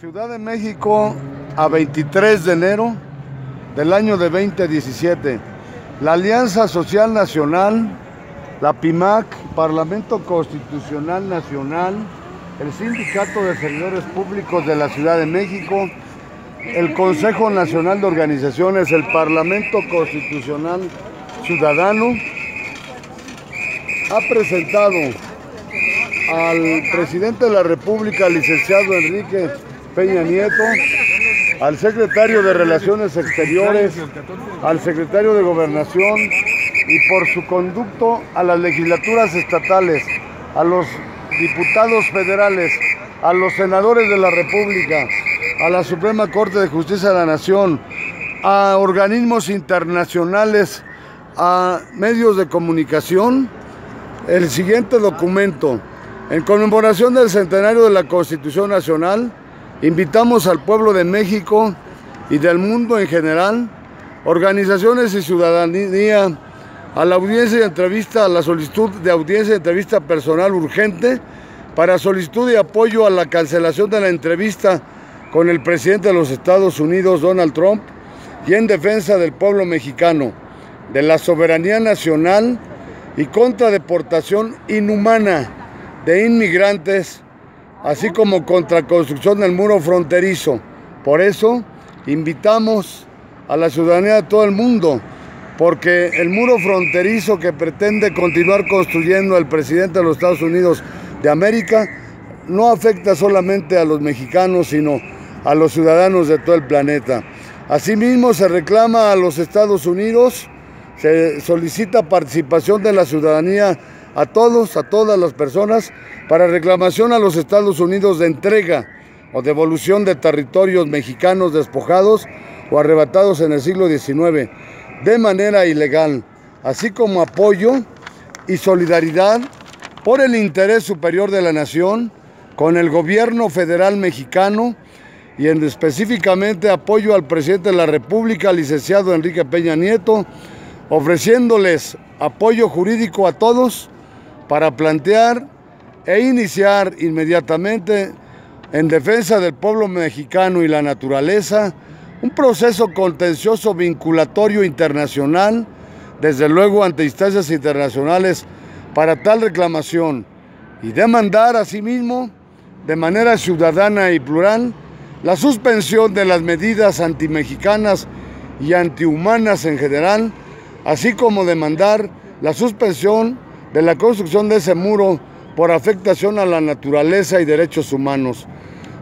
Ciudad de México a 23 de enero del año de 2017. La Alianza Social Nacional, la PIMAC, Parlamento Constitucional Nacional, el Sindicato de Servidores Públicos de la Ciudad de México, el Consejo Nacional de Organizaciones, el Parlamento Constitucional Ciudadano, ha presentado al presidente de la República, licenciado Enrique Peña Nieto, al secretario de Relaciones Exteriores, al secretario de Gobernación y por su conducto a las legislaturas estatales, a los diputados federales, a los senadores de la República, a la Suprema Corte de Justicia de la Nación, a organismos internacionales, a medios de comunicación, el siguiente documento. En conmemoración del centenario de la Constitución Nacional, Invitamos al pueblo de México y del mundo en general, organizaciones y ciudadanía, a la audiencia de entrevista, a la solicitud de audiencia de entrevista personal urgente para solicitud de apoyo a la cancelación de la entrevista con el presidente de los Estados Unidos, Donald Trump, y en defensa del pueblo mexicano, de la soberanía nacional y contra deportación inhumana de inmigrantes así como contra construcción del muro fronterizo. Por eso invitamos a la ciudadanía de todo el mundo, porque el muro fronterizo que pretende continuar construyendo el presidente de los Estados Unidos de América no afecta solamente a los mexicanos, sino a los ciudadanos de todo el planeta. Asimismo, se reclama a los Estados Unidos, se solicita participación de la ciudadanía a todos, a todas las personas, para reclamación a los Estados Unidos de entrega o devolución de territorios mexicanos despojados o arrebatados en el siglo XIX de manera ilegal, así como apoyo y solidaridad por el interés superior de la nación con el gobierno federal mexicano y en específicamente apoyo al presidente de la República, licenciado Enrique Peña Nieto, ofreciéndoles apoyo jurídico a todos para plantear e iniciar inmediatamente en defensa del pueblo mexicano y la naturaleza un proceso contencioso vinculatorio internacional, desde luego ante instancias internacionales para tal reclamación y demandar asimismo de manera ciudadana y plural la suspensión de las medidas antimexicanas y antihumanas en general, así como demandar la suspensión de la construcción de ese muro por afectación a la naturaleza y derechos humanos,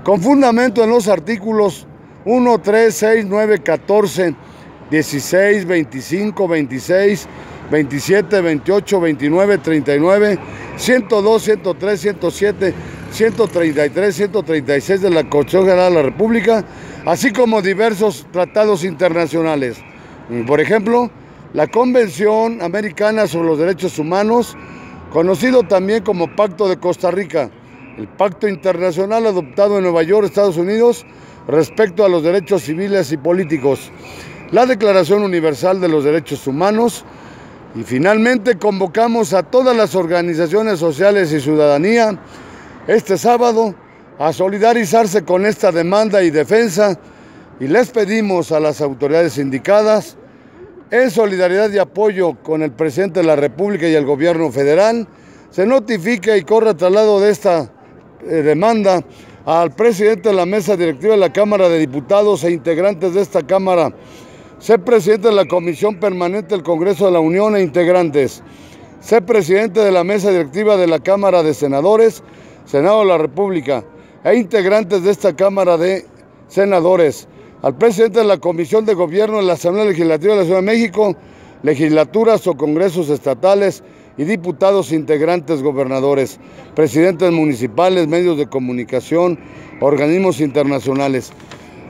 con fundamento en los artículos 1, 3, 6, 9, 14, 16, 25, 26, 27, 28, 29, 39, 102, 103, 107, 133, 136 de la Constitución General de la República, así como diversos tratados internacionales. Por ejemplo, la Convención Americana sobre los Derechos Humanos, conocido también como Pacto de Costa Rica, el pacto internacional adoptado en Nueva York, Estados Unidos, respecto a los derechos civiles y políticos, la Declaración Universal de los Derechos Humanos. Y finalmente convocamos a todas las organizaciones sociales y ciudadanía este sábado a solidarizarse con esta demanda y defensa y les pedimos a las autoridades indicadas en solidaridad y apoyo con el presidente de la República y el gobierno federal, se notifica y corre traslado de esta eh, demanda al presidente de la mesa directiva de la Cámara de Diputados e integrantes de esta Cámara, ser presidente de la Comisión Permanente del Congreso de la Unión e integrantes, ser presidente de la mesa directiva de la Cámara de Senadores, Senado de la República, e integrantes de esta Cámara de Senadores, al presidente de la Comisión de Gobierno de la Asamblea Legislativa de la Ciudad de México, legislaturas o congresos estatales y diputados integrantes gobernadores, presidentes municipales, medios de comunicación, organismos internacionales.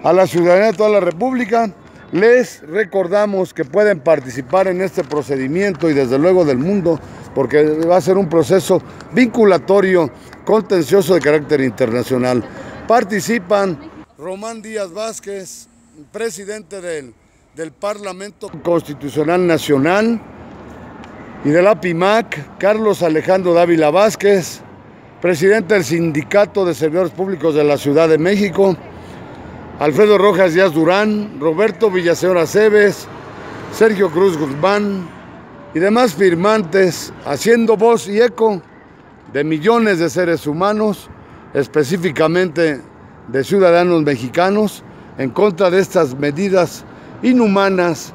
A la ciudadanía de toda la República les recordamos que pueden participar en este procedimiento y desde luego del mundo, porque va a ser un proceso vinculatorio, contencioso de carácter internacional. Participan Román Díaz Vázquez, presidente del, del Parlamento Constitucional Nacional y de la PIMAC, Carlos Alejandro Dávila Vázquez, presidente del Sindicato de Servidores Públicos de la Ciudad de México, Alfredo Rojas Díaz Durán, Roberto Villaseñor Aceves, Sergio Cruz Guzmán y demás firmantes haciendo voz y eco de millones de seres humanos, específicamente de ciudadanos mexicanos, en contra de estas medidas inhumanas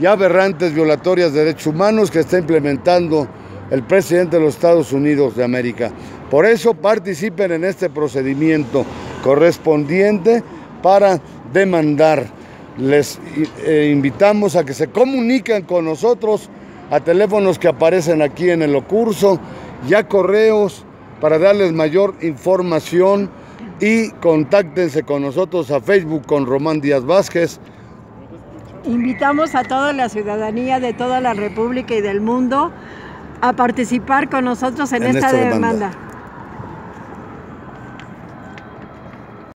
y aberrantes violatorias de derechos humanos que está implementando el presidente de los Estados Unidos de América. Por eso participen en este procedimiento correspondiente para demandar. Les eh, invitamos a que se comuniquen con nosotros a teléfonos que aparecen aquí en el ocurso y a correos para darles mayor información y contáctense con nosotros a Facebook con Román Díaz Vázquez. Invitamos a toda la ciudadanía de toda la República y del mundo a participar con nosotros en, esta, demanda.